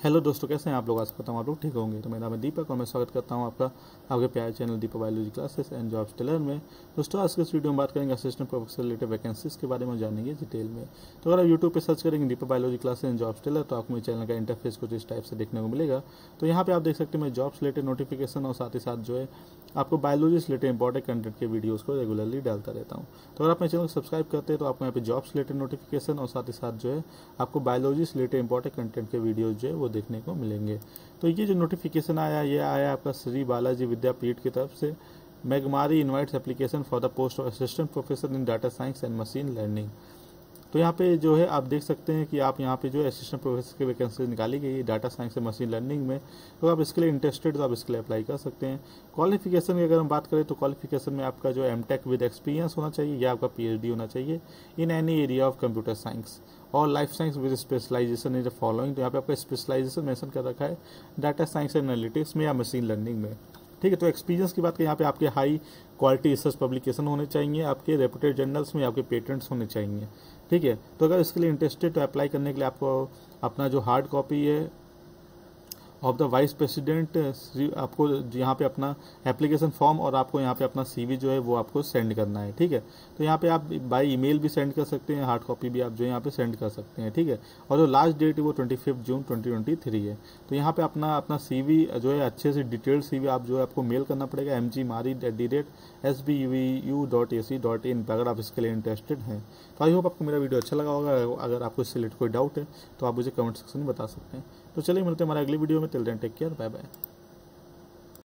Hello दोस्तों, कैसे हैं आप लोग? आज करता हूँ आप लोग ठीक होंगे। तो मेरा नाम है दीपक और मैं स्वागत करता हूँ आपका आपके प्यारे channel Deepak biology classes and jobs tailor में। दोस्तों, आज के इस वीडियो में बात करेंगे असिस्टेंट प्रोफेसर रिलेटेड वैकेंसीज के बारे में, जानेंगे डिटेल में। तो अगर आप यूट्यूब पर सर्च करेंगे Deepak biology classes and jobs tailor तो आपको मेरे चैनल का इंटरफेस कुछ इस टाइप से देखने को मिलेगा। तो यहाँ पर आप देख सकते हैं मैं जॉब्स रिलेटेड नोटिफिकेशन और साथ ही साथ जो है, आपको बायोलॉजी रिलेटेड इंपॉर्टेंट कंटेंट के वीडियोज़ को रेगुलरली डालता रहता हूँ। तो अगर आप मेरे चैनल को सब्सक्राइब करते हैं तो आपको यहाँ पे जॉब्स रिलेटेड नोटिफिकेशन और साथ ही साथ जो है, आपको बायोलॉजी रिलेटेड इंपॉर्टेंट कंटेंट के वीडियोज़ जो है, वो देखने को मिलेंगे। तो ये जो नोटिफिकेशन आया, ये आया आपका श्री बालाजी विद्यापीठ की तरफ़ से। मैगमारी invites application for the post of assistant professor in data science and machine learning तो यहाँ पे जो है, आप देख सकते हैं कि आप यहाँ पे जो असिस्टेंट प्रोफेसर की वैकेंसी निकाली गई है data science and machine learning में। तो आप इसके लिए इंटरेस्टेड तो आप इसके लिए अप्लाई कर सकते हैं। क्वालिफिकेशन की अगर हम बात करें तो क्वालिफिकेशन में आपका जो एम टेक विद एक्सपीरियंस होना चाहिए, या आपका पीएचडी होना चाहिए in any area of computer science और life science with specialization in the following तो यहाँ पे आपका स्पेशलाइजेशन मेंशन कर रखा है डाटा साइंस एनालिटिक्स में या मशीन लर्निंग में। ठीक है तो एक्सपीरियंस की बात करें, यहाँ पे आपके हाई क्वालिटी रिसर्च पब्लिकेशन होने चाहिए, आपके रेपुटेड जर्नल्स में आपके पेटेंट्स होने चाहिए, ठीक है? तो अगर इसके लिए इंटरेस्टेड तो अप्लाई करने के लिए आपको अपना जो हार्ड कॉपी है ऑफ़ द वाइस प्रेसिडेंट आपको यहाँ पे अपना एप्लीकेशन फॉर्म और आपको यहाँ पे अपना सीवी जो है वो आपको सेंड करना है, ठीक है? तो यहाँ पे आप बाय ईमेल भी सेंड कर सकते हैं हार्ड कॉपी भी आप जो यहाँ पे सेंड कर सकते हैं, ठीक है? और जो लास्ट डेट है वो ट्वेंटी जून ट्वेंटी है। तो यहाँ पे अपना अपना सीवी जो है, अच्छे से डिटेल्ड सी आप जो है आपको मेल करना पड़ेगा एम जी मारी at the rate S B U U dot A C dot in पर अगर आप इसके लिए इंटरेस्टेड हैं। तो आई होप आपको मेरा वीडियो अच्छा लगा होगा, अगर आपको इससे रिलेटेड कोई डाउट है तो आप मुझे कमेंट सेक्शन में बता सकते हैं। तो चलिए मिलते हैं हमारे अगली वीडियो में then take care bye bye